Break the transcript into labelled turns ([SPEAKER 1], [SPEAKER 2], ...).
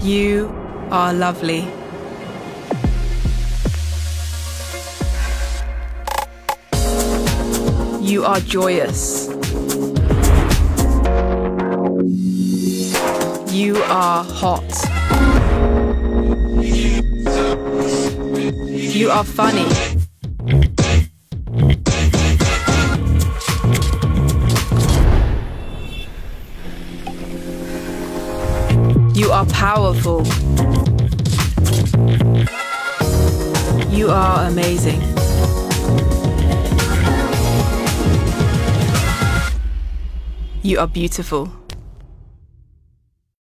[SPEAKER 1] You are lovely. You are joyous. You are hot. You are funny. You are powerful. You are amazing. You are beautiful.